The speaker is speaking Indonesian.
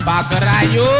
Pak Rayu